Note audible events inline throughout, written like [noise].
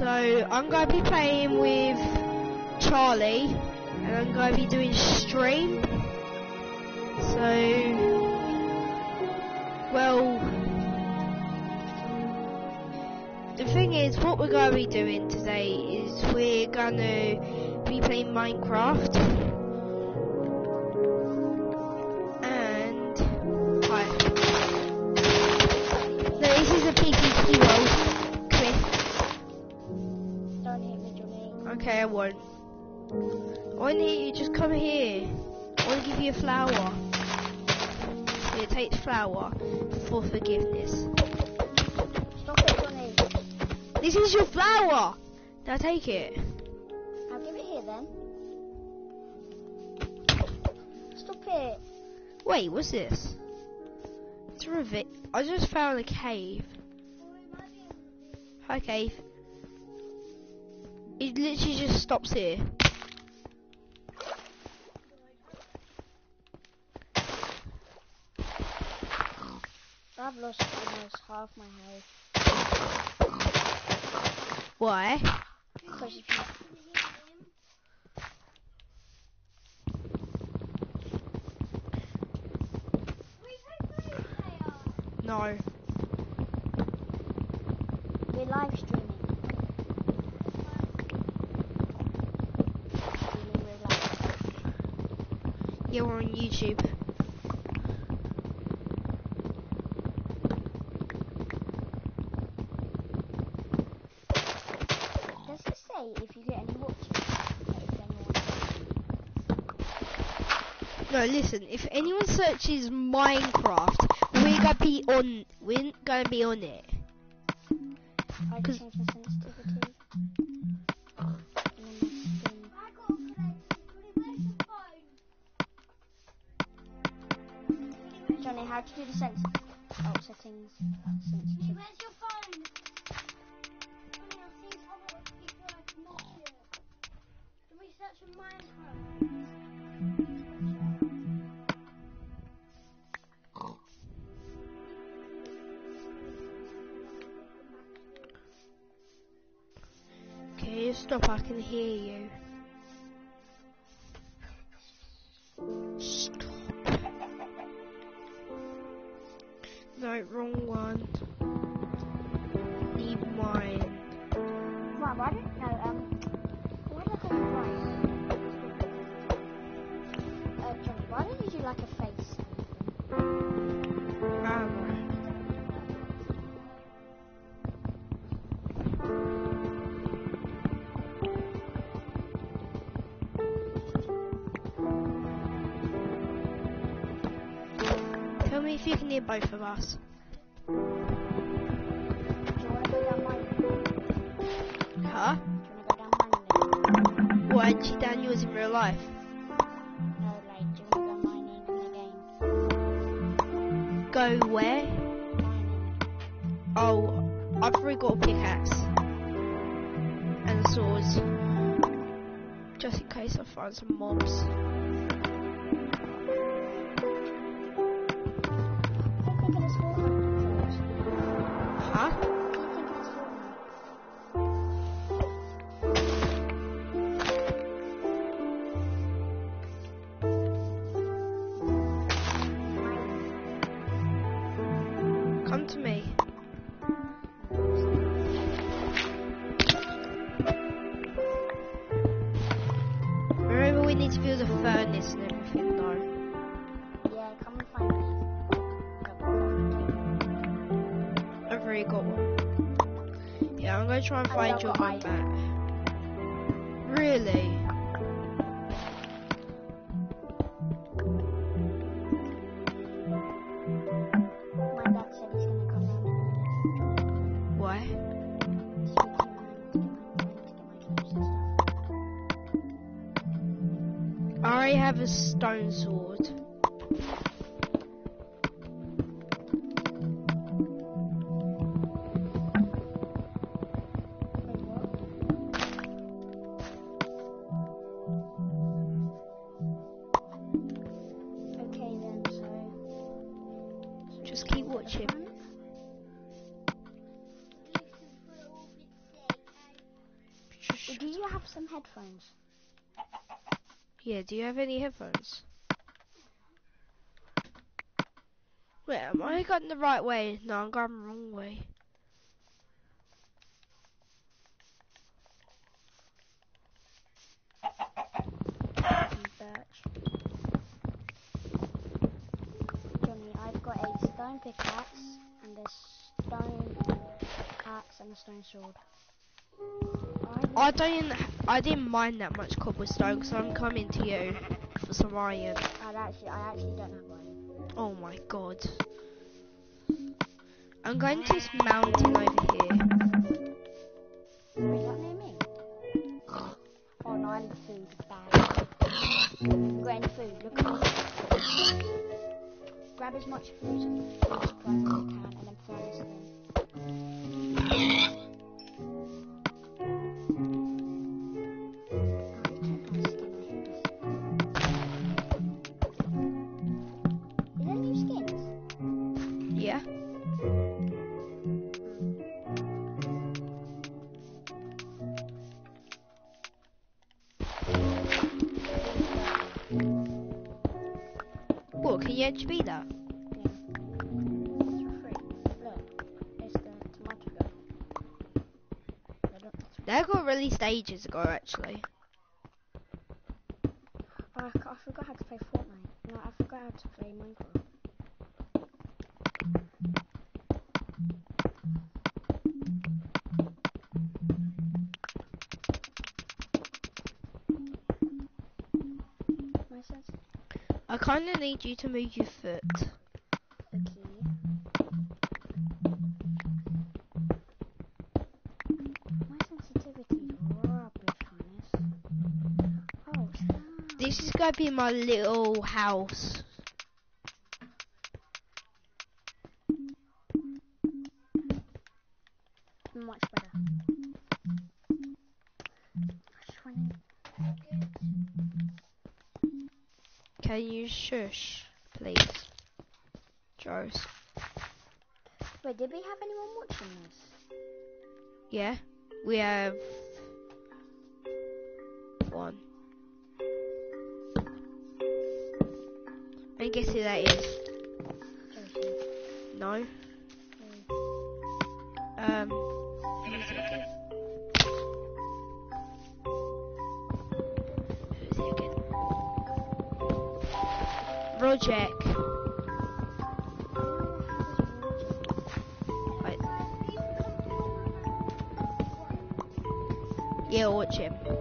So I'm going to be playing with Charlie, and I'm going to be doing stream. So, well, the thing is, what we're going to be doing today is we're going to be playing Minecraft. I. I won't you, just come here. I want to give you a flower. Here, take flower for forgiveness. Stop it, Johnny. This is your flower! Now take it. I'll give it here then. Stop it. Wait, what's this? It's a revi- I just found a cave. Hi, cave. It literally just stops here. I've lost almost half my health. Why? Because No. we're live streaming. Streaming real life. We're on YouTube. Does it say if you get any watches? Like if anyone- No, listen. If anyone searches Minecraft, we're gonna be on. We're gonna be on it. 'Cause- screen. Johnny, how to do the sens- oh, settings? Sensitive. Where's your phone? Honey, I've seen other people like Nokia. Can we search on Minecraft? Okay, stop. I can hear you. Like a face? Tell me if you can hear both of us. Do you want to go? Huh? Do you want to down mining? Daniel's in real life? Go where? Oh, I've already got a pickaxe. And swords. Just in case I find some mobs. My, to get my clothes and stuff. I have a stone sword. Headphones? Yeah, do you have any headphones? Wait, am I going the right way? No, I'm going the wrong way. Johnny, I've got a stone pickaxe and a stone axe and a stone sword. I I don't. I didn't mind that much cobblestone so I'm coming to you for some iron. I'd actually, I actually don't have one. Oh my god. I'm going to this mountain over here. Wait, is near me? [gasps] Oh no, I need food. Bad. You got any food? Look at. Grab as much food as you can, and then throw this in. Gun. I don't, They got released ages ago, actually. oh, I, I forgot how to play Fortnite. No, I forgot how to play Minecraft. Kind of need you to move your foot. Okay. My sensitivity is rubbish on this. Oh, stop. This is going to be my little house. You shush, please? Joes. Wait, did we have anyone watching this? Yeah? We have... One. And guess who that is? No? Um... Rojek. Wait. Yeah, watch him. What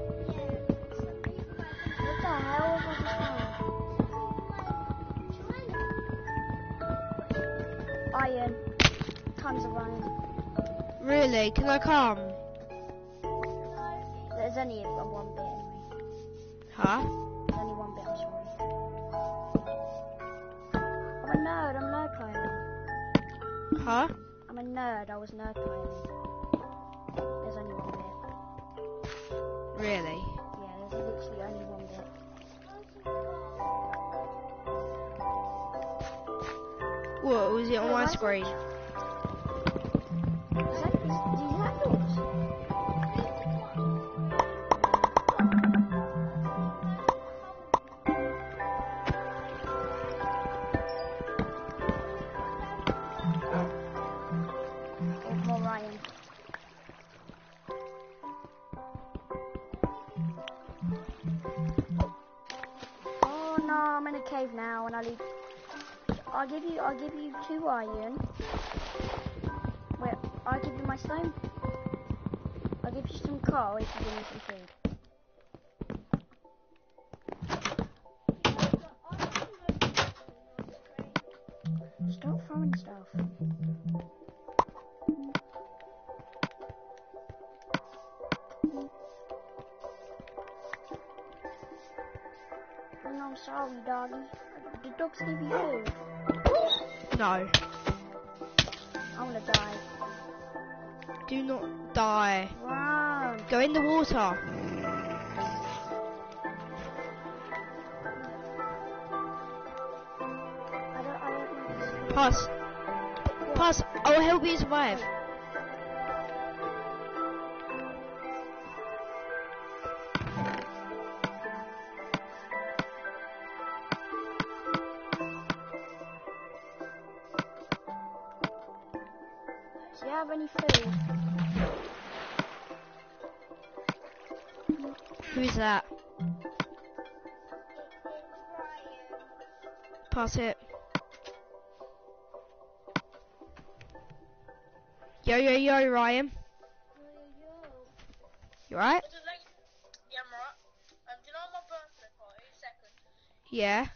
the hell was that? Iron. Tons of iron. Really? Can I come? There's only one bit anyway. Huh? Huh? I'm a nerd, I was nerd climbing. There's only one bit. Really? Yeah, there's literally only one bit. What, was it on my why is it- screen? Is that, is that yours? In a cave now and I'll leave. I'll give you, I'll give you two iron. Wait, I'll give you my stone. I'll give you some coal if you give me some food. Sorry, doggy. The dogs give you. No. I wanna die. Do not die. Run! Go in the water. I don't, I don't. Pass. Pass. I'll help you survive. Have any food? Who's that? Pass it. Yo, yo, yo, Ryan. You alright? Just like, yeah,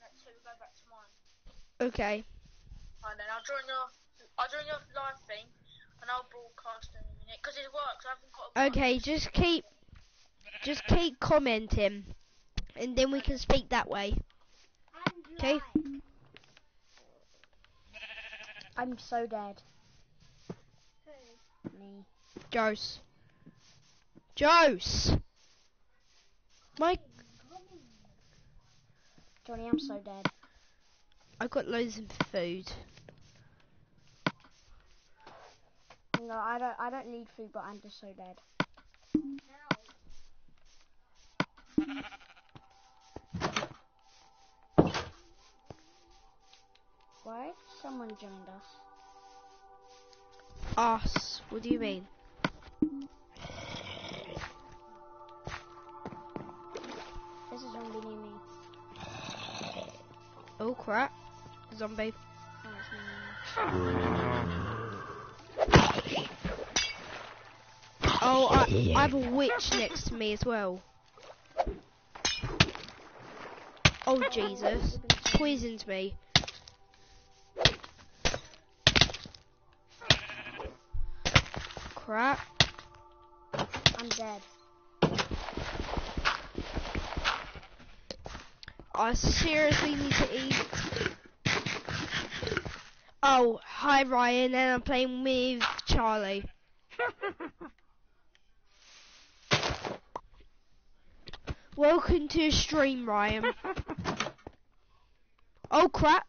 that's so we go back to mine. Okay. And then I'll join your, I'll join your live thing, and I'll broadcast in a minute because it works. I haven't got. A Okay, just keep, just keep commenting, and then we can speak that way. Okay. I'm so dead. Me. Jose. Jose! My, Johnny, I'm so dead. I got loads of food. No, I don't. I don't need food, but I'm just so dead. Why? Someone joined us. Us. What do you mean? There's a zombie near me. Oh crap. Zombie. Oh, I, I have a witch next to me as well. Oh Jesus. Poisoned me. Crap. I'm dead. I seriously need to eat. Oh, hi Ryan, and I'm playing with Charlie. [laughs] Welcome to stream, Ryan. [laughs] Oh crap.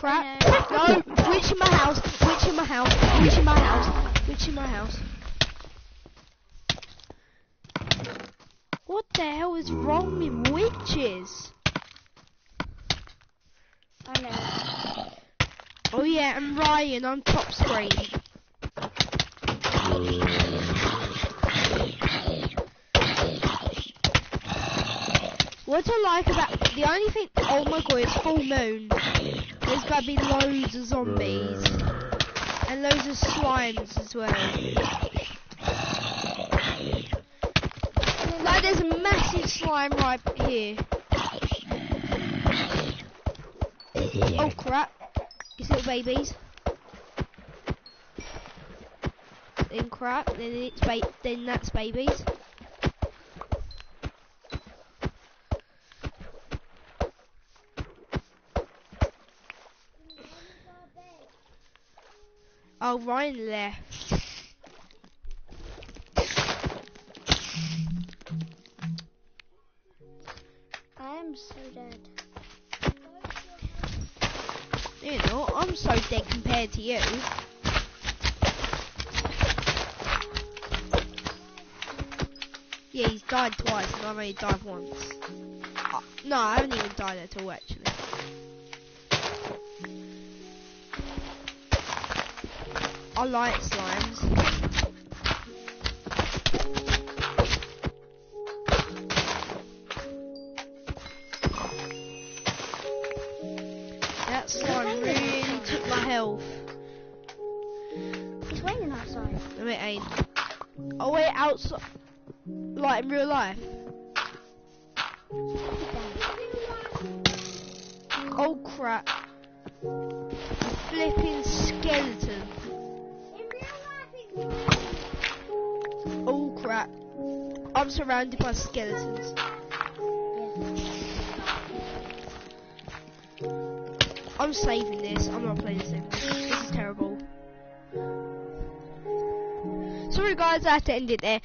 Crap. No, witch in my house, witch in my house, witch in my house, witch in my house. What the hell is wrong with witches? I know. Oh yeah, and Ryan on top screen. What I like about the only thing oh my god it's full moon. There's gotta be loads of zombies. And loads of slimes as well. Like there's a massive slime right here. Oh crap. It's little babies. Then crap, then it's ba- then that's babies. Oh, Ryan left. I am so dead. You know, I'm so dead compared to you. Yeah, he's died twice and I've only died once. Uh, no, I haven't even died at all actually. I like slimes. That slime really took my health. It's raining outside. No, it ain't. Oh wait, outside, like in real life. Oh crap! Flipping skeleton. I'm surrounded by skeletons. I'm saving this. I'm not playing this. This is terrible. sorry guys, I have to end it there.